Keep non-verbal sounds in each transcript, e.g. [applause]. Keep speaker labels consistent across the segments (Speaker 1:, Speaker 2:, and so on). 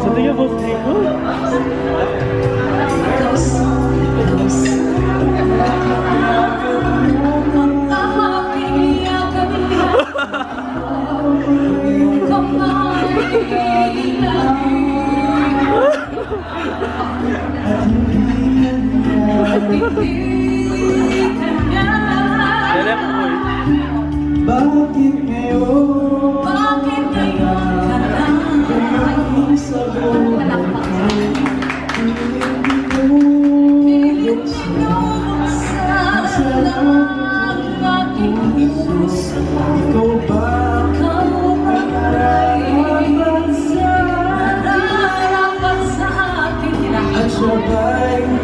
Speaker 1: Satunya
Speaker 2: bos Rico. Jadi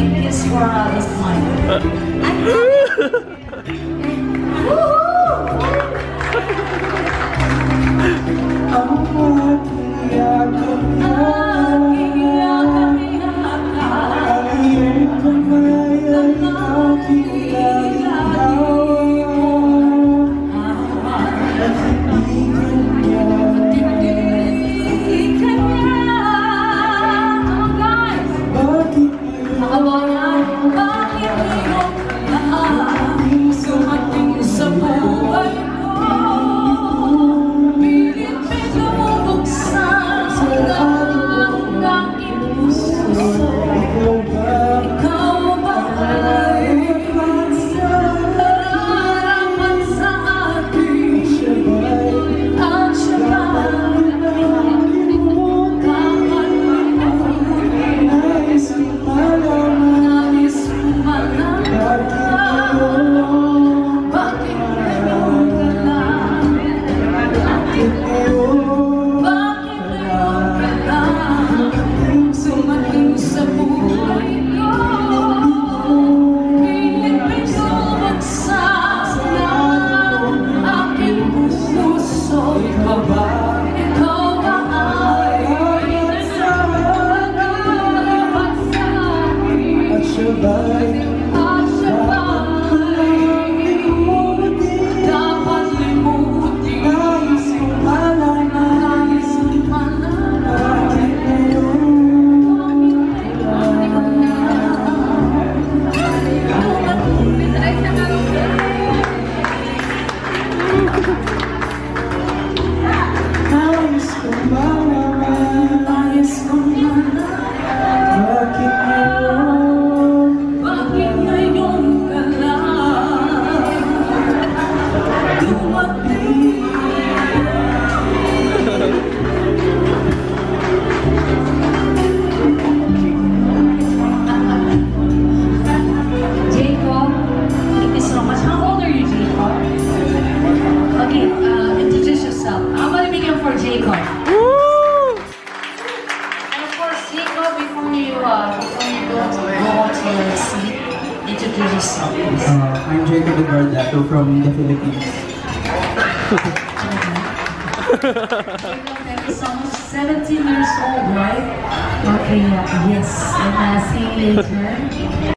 Speaker 2: biggest squirrel is mine. [laughs] oh, [laughs] Uh, introduce yourself. Uh,
Speaker 3: I'm Jacob Eduardo from the Philippines. [laughs]
Speaker 2: Some 17 years old, right? Okay, yeah, yes. And uh, see you later.